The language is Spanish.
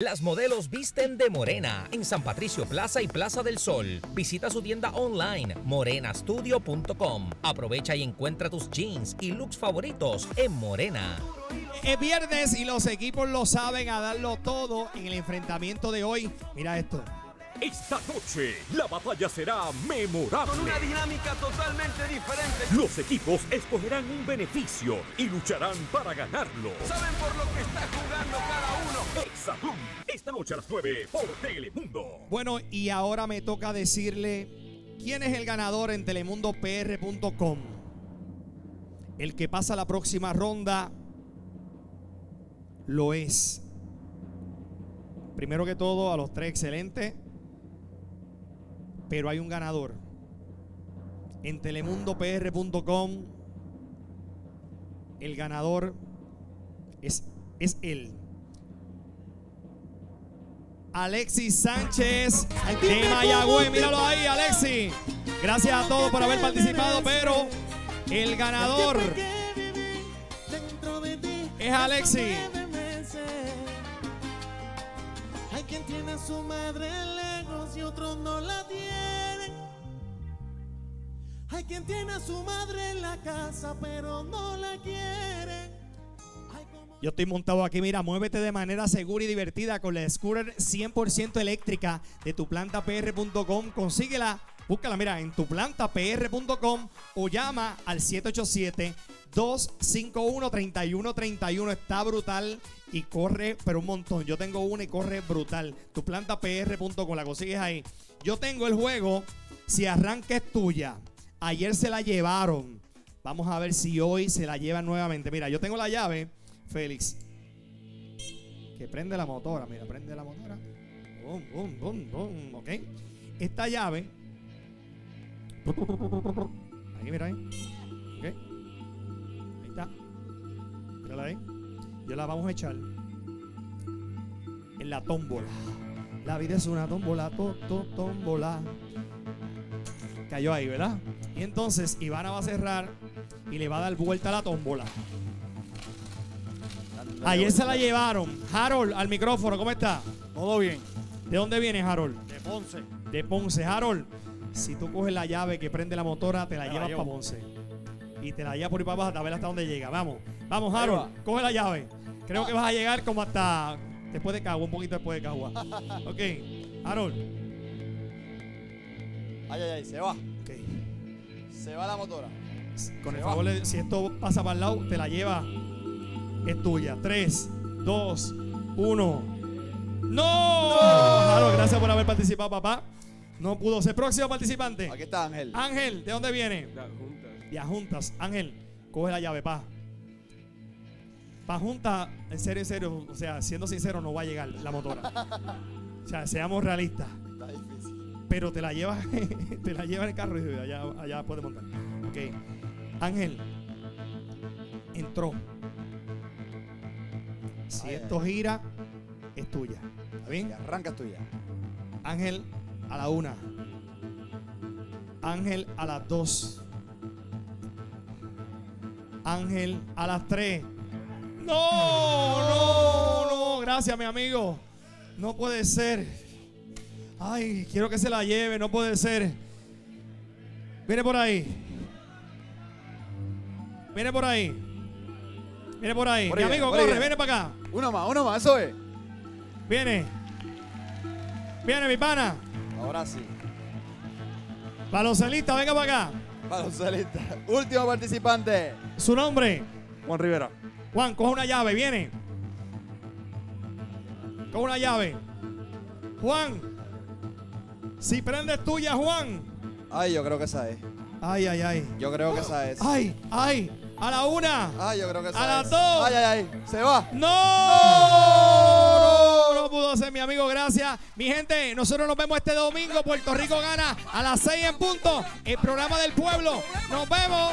Las modelos visten de morena en San Patricio Plaza y Plaza del Sol. Visita su tienda online morenastudio.com. Aprovecha y encuentra tus jeans y looks favoritos en Morena. Es viernes y los equipos lo saben a darlo todo en el enfrentamiento de hoy. Mira esto. Esta noche la batalla será memorable. Con una dinámica totalmente diferente. Los equipos escogerán un beneficio y lucharán para ganarlo. Saben por lo que está jugando cada uno. Exatlón, esta noche a las 9 por Telemundo. Bueno, y ahora me toca decirle quién es el ganador en telemundopr.com. El que pasa la próxima ronda lo es. Primero que todo, a los tres excelentes. Pero hay un ganador. En telemundopr.com, el ganador es, es él. Alexis Sánchez de Mayagüez. Míralo ahí, Alexis. Gracias a todos por haber participado, pero el ganador es Alexis. Hay quien tiene su madre lejos y otros no la tienen. Hay quien tiene a su madre en la casa pero no la como- Yo estoy montado aquí, mira, muévete de manera segura y divertida con la scooter 100% eléctrica de tuplantapr.com. Consíguela, búscala, mira, en tuplantapr.com o llama al 787-251-3131. Está brutal y corre, pero un montón. Yo tengo una y corre brutal. Tuplantapr.com, la consigues ahí. Yo tengo el juego, si arranca es tuya. Ayer se la llevaron. Vamos a ver si hoy se la llevan nuevamente. Mira, yo tengo la llave. Félix. Que prende la motora, mira, prende la motora. Bum, bum, bum, bum, ok. Esta llave. Ahí, mira ahí. Está. Mírala ahí. Yo la vamos a echar en la tómbola. La vida es una tómbola, to, to, tómbola. Cayó ahí, ¿verdad? Y entonces Ivana va a cerrar y le va a dar vuelta a la tómbola. Ayer se la llevaron. Harold, al micrófono, ¿cómo está? Todo bien. ¿De dónde viene Harold? De Ponce. De Ponce. Harold, si tú coges la llave que prende la motora, te la la llevas para Ponce. Y te la llevas por ahí para abajo a ver hasta dónde llega. Vamos, vamos, Harold, coge la llave. Creo que vas a llegar como hasta después de Cagua, un poquito después de Cagua. Ok, Harold. Ay, ay, ay, se va. ok. Se va la motora. Con el Se favor, si esto pasa para el lado, te la lleva. Es tuya. 3, 2, 1. ¡No! Harold, gracias por haber participado, papá. No pudo ser. Próximo participante. Aquí está Ángel. Ángel, ¿de dónde viene? De juntas. Ángel, coge la llave, pa. Pa juntas, en serio, en serio, o sea, siendo sincero, no va a llegar la motora. O sea, seamos realistas. Está difícil. Pero te la llevas, te la lleva en el carro y allá, allá puedes montar. Ok. Ángel, entró. Si Ay, esto gira, es tuya. ¿Está bien? Y arranca tuya. Ángel a la una. Ángel a las dos. Ángel a las tres. No, no, no. Gracias, mi amigo. No puede ser. Ay, quiero que se la lleve. No puede ser. Viene por ahí. Viene por ahí. Viene por ahí. Por mi ahí amigo, corre, viene. viene para acá. Uno más, uno más, eso es. Viene. Viene, mi pana. Ahora sí. Baloncelista, venga para acá. Baloncelista. Último participante. Su nombre, Juan Rivera. Juan, coge una llave, viene. Coge una llave. Juan, si prendes tuya, Juan. Ay, yo creo que esa es. Ay, ay, ay. Yo creo que esa es. Ay, ay. A la una. Ay, yo creo que esa A las es. dos. Ay, ay, ay. Se va. ¡No! No, mi amigo. Gracias. Mi gente, nosotros nos vemos este domingo. Puerto Rico gana a las 6 en punto. El programa del pueblo. Nos vemos.